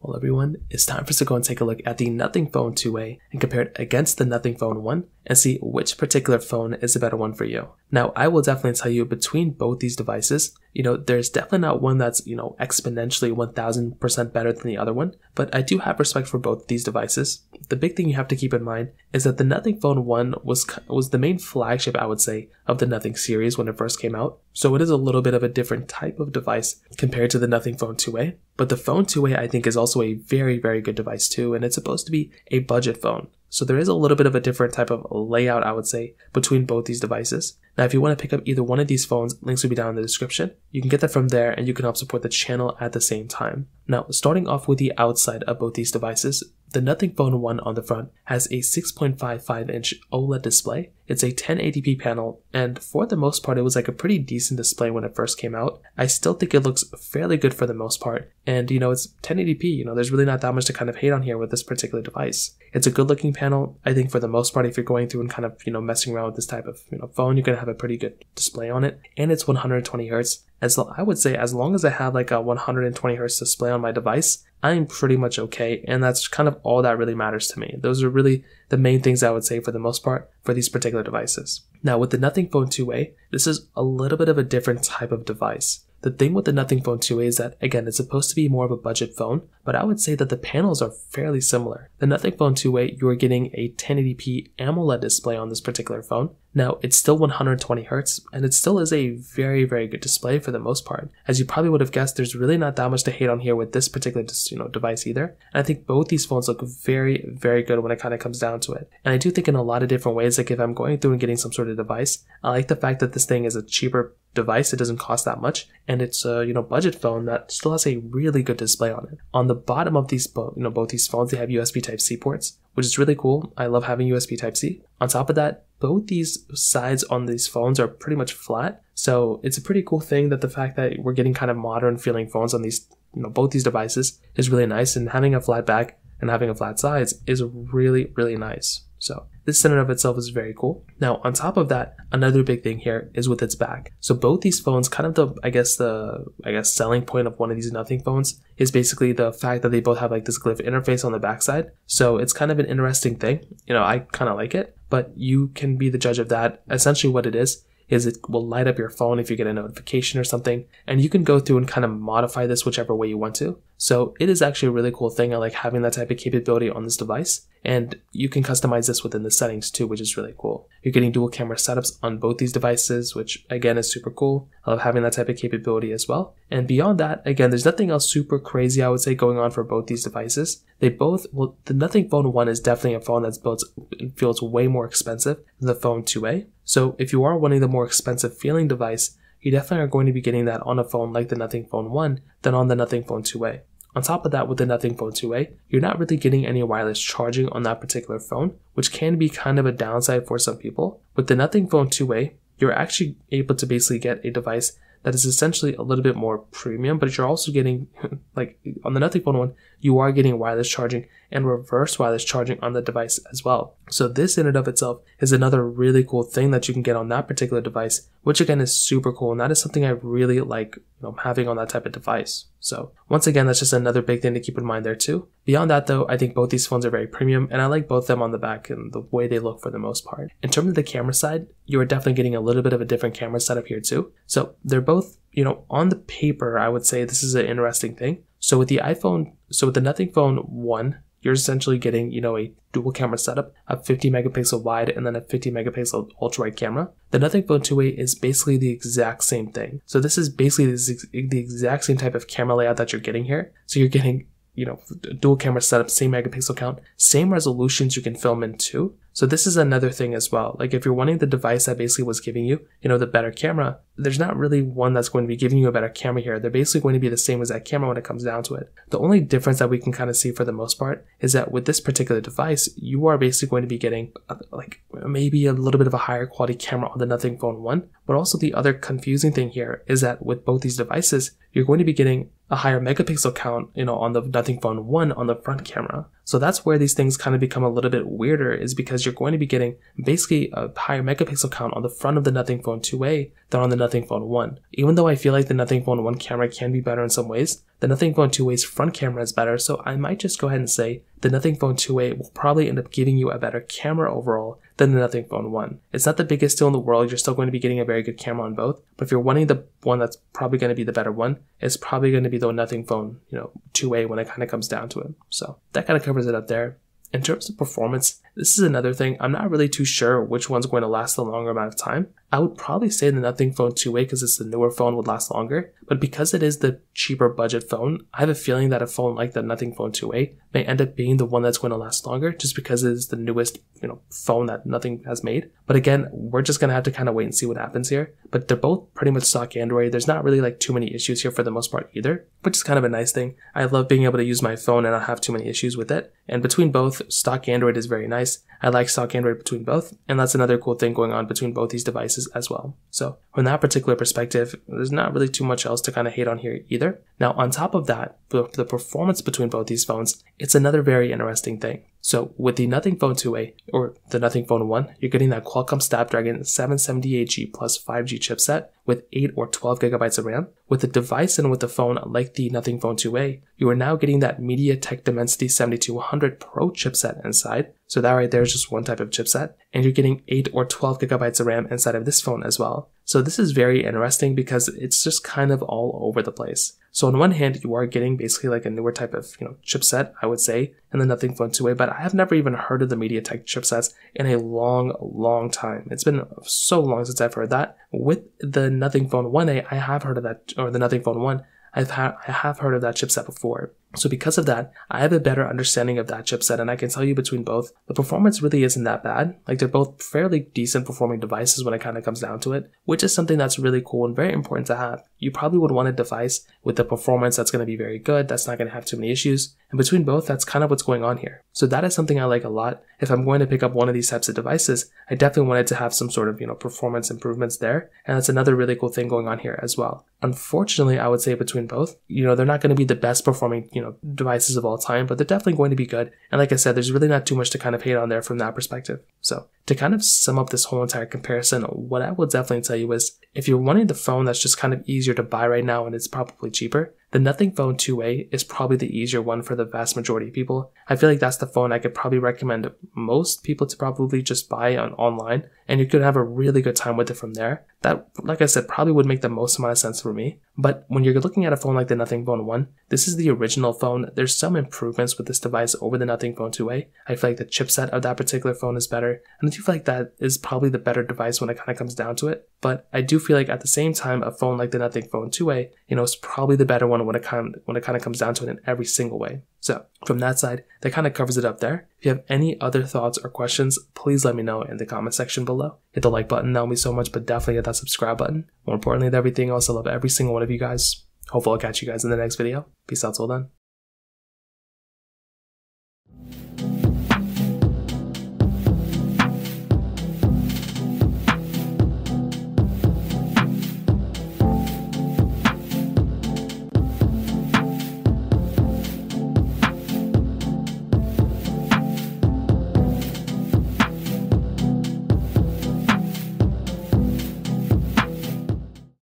Well, everyone, it's time for us to go and take a look at the Nothing Phone 2A and compare it against the Nothing Phone 1 and see which particular phone is the better one for you. Now, I will definitely tell you between both these devices, you know, there's definitely not one that's, you know, exponentially 1000% better than the other one, but I do have respect for both these devices. The big thing you have to keep in mind is that the Nothing Phone 1 was was the main flagship, I would say, of the Nothing series when it first came out. So it is a little bit of a different type of device compared to the Nothing Phone 2A. But the Phone 2A I think is also a very, very good device too, and it's supposed to be a budget phone. So there is a little bit of a different type of layout, I would say, between both these devices. Now, if you want to pick up either one of these phones, links will be down in the description. You can get that from there and you can help support the channel at the same time. Now, starting off with the outside of both these devices, the Nothing Phone 1 on the front has a 6.55 inch OLED display. It's a 1080p panel, and for the most part, it was like a pretty decent display when it first came out. I still think it looks fairly good for the most part, and you know, it's 1080p, you know, there's really not that much to kind of hate on here with this particular device. It's a good looking panel. I think for the most part, if you're going through and kind of, you know, messing around with this type of, you know, phone, you're going to have a pretty good display on it, and it's 120 hertz. As I would say, as long as I have like a 120 hertz display on my device, I'm pretty much okay. And that's kind of all that really matters to me. Those are really the main things I would say for the most part for these particular devices. Now with the Nothing Phone 2A, this is a little bit of a different type of device. The thing with the Nothing Phone 2A is that, again, it's supposed to be more of a budget phone, but I would say that the panels are fairly similar. The Nothing Phone 2A, you are getting a 1080p AMOLED display on this particular phone. Now, it's still 120 Hz, and it still is a very, very good display for the most part. As you probably would have guessed, there's really not that much to hate on here with this particular you know, device either. And I think both these phones look very, very good when it kind of comes down to it. And I do think in a lot of different ways, like if I'm going through and getting some sort of device, I like the fact that this thing is a cheaper device. It doesn't cost that much, and it's a you know budget phone that still has a really good display on it. On the bottom of these both you know both these phones, they have USB Type C ports, which is really cool. I love having USB Type C. On top of that, both these sides on these phones are pretty much flat, so it's a pretty cool thing that the fact that we're getting kind of modern feeling phones on these you know both these devices is really nice, and having a flat back and having a flat sides is really really nice. So this in and of itself is very cool. Now, on top of that, another big thing here is with its back. So both these phones, kind of the, I guess the, I guess selling point of one of these nothing phones is basically the fact that they both have like this glyph interface on the backside. So it's kind of an interesting thing. You know, I kind of like it, but you can be the judge of that. Essentially what it is, is it will light up your phone if you get a notification or something. And you can go through and kind of modify this whichever way you want to. So it is actually a really cool thing. I like having that type of capability on this device. And you can customize this within the settings too, which is really cool. You're getting dual camera setups on both these devices, which again is super cool. I love having that type of capability as well. And beyond that, again, there's nothing else super crazy I would say going on for both these devices. They both, well, the Nothing Phone 1 is definitely a phone that's built, feels way more expensive than the Phone 2A. So if you are wanting the more expensive feeling device, you definitely are going to be getting that on a phone like the Nothing Phone 1 than on the Nothing Phone 2A. On top of that, with the Nothing Phone 2A, you're not really getting any wireless charging on that particular phone, which can be kind of a downside for some people. With the Nothing Phone 2A, you're actually able to basically get a device that is essentially a little bit more premium, but you're also getting, like on the Nothing Phone 1, you are getting wireless charging and reverse wireless charging on the device as well. So this in and of itself is another really cool thing that you can get on that particular device, which again is super cool. And that is something I really like you know, having on that type of device. So once again, that's just another big thing to keep in mind there too. Beyond that though, I think both these phones are very premium and I like both them on the back and the way they look for the most part. In terms of the camera side, you are definitely getting a little bit of a different camera setup here too. So they're both, you know, on the paper, I would say this is an interesting thing. So with the iPhone, so with the Nothing Phone 1, you're essentially getting, you know, a dual camera setup, a 50 megapixel wide and then a 50 megapixel ultra wide camera. The Nothing Phone 2A is basically the exact same thing. So this is basically the exact same type of camera layout that you're getting here. So you're getting, you know, dual camera setup, same megapixel count, same resolutions you can film in too. So this is another thing as well. Like if you're wanting the device that basically was giving you, you know, the better camera, there's not really one that's going to be giving you a better camera here. They're basically going to be the same as that camera when it comes down to it. The only difference that we can kind of see for the most part is that with this particular device, you are basically going to be getting uh, like maybe a little bit of a higher quality camera on the Nothing Phone 1. But also the other confusing thing here is that with both these devices, you're going to be getting a higher megapixel count, you know, on the Nothing Phone 1 on the front camera. So that's where these things kind of become a little bit weirder is because you're going to be getting basically a higher megapixel count on the front of the Nothing Phone 2a than on the Nothing Phone 1. Even though I feel like the Nothing Phone 1 camera can be better in some ways, the Nothing Phone 2a's front camera is better, so I might just go ahead and say the Nothing Phone 2a will probably end up giving you a better camera overall than the Nothing Phone 1. It's not the biggest deal in the world, you're still going to be getting a very good camera on both, but if you're wanting the one that's probably going to be the better one, it's probably going to be the Nothing Phone, you know, 2a when it kind of comes down to it. So that kind of covers it up there. In terms of performance, this is another thing. I'm not really too sure which one's going to last the longer amount of time. I would probably say the Nothing Phone 2a because it's the newer phone would last longer, but because it is the cheaper budget phone, I have a feeling that a phone like the Nothing Phone 2a may end up being the one that's going to last longer just because it is the newest, you know, phone that Nothing has made. But again, we're just going to have to kind of wait and see what happens here. But they're both pretty much stock Android. There's not really like too many issues here for the most part either, which is kind of a nice thing. I love being able to use my phone and not have too many issues with it. And between both, stock Android is very nice. I like stock Android between both, and that's another cool thing going on between both these devices as well. So from that particular perspective, there's not really too much else to kind of hate on here either. Now, on top of that, the performance between both these phones, it's another very interesting thing. So with the Nothing Phone 2a or the Nothing Phone 1, you're getting that Qualcomm Snapdragon 778G plus 5G chipset with 8 or 12 gigabytes of RAM. With the device and with the phone like the Nothing Phone 2a, you are now getting that MediaTek Dimensity 7200 Pro chipset inside. So that right there is just one type of chipset. And you're getting 8 or 12 gigabytes of RAM inside of this phone as well. So this is very interesting because it's just kind of all over the place. So on one hand, you are getting basically like a newer type of you know chipset, I would say, and the Nothing Phone 2a, but I have never even heard of the MediaTek chipsets in a long, long time. It's been so long since I've heard that. With the Nothing Phone 1a, I have heard of that, or the Nothing Phone 1, I've had I have heard of that chipset before. So because of that, I have a better understanding of that chipset and I can tell you between both, the performance really isn't that bad. Like they're both fairly decent performing devices when it kind of comes down to it, which is something that's really cool and very important to have. You probably would want a device with the performance that's going to be very good, that's not going to have too many issues. And between both, that's kind of what's going on here. So that is something I like a lot. If I'm going to pick up one of these types of devices, I definitely wanted to have some sort of, you know, performance improvements there. And that's another really cool thing going on here as well. Unfortunately, I would say between both, you know, they're not going to be the best performing, you know, devices of all time, but they're definitely going to be good. And like I said, there's really not too much to kind of hate on there from that perspective. So to kind of sum up this whole entire comparison, what I will definitely tell you is if you're wanting the phone that's just kind of easier to buy right now and it's probably cheaper, the Nothing Phone 2a is probably the easier one for the vast majority of people. I feel like that's the phone I could probably recommend most people to probably just buy on online, and you could have a really good time with it from there. That, like I said, probably would make the most amount of sense for me. But when you're looking at a phone like the Nothing Phone 1, this is the original phone. There's some improvements with this device over the Nothing Phone 2a. I feel like the chipset of that particular phone is better, and I do feel like that is probably the better device when it kind of comes down to it. But I do feel like at the same time, a phone like the Nothing Phone 2a, you know, is probably the better one when it kind of, when it kind of comes down to it in every single way. So from that side, that kind of covers it up there. If you have any other thoughts or questions, please let me know in the comment section below. Hit the like button, that will mean so much, but definitely hit that subscribe button. More importantly than everything else, I love every single one of you guys. Hopefully I'll catch you guys in the next video. Peace out till then.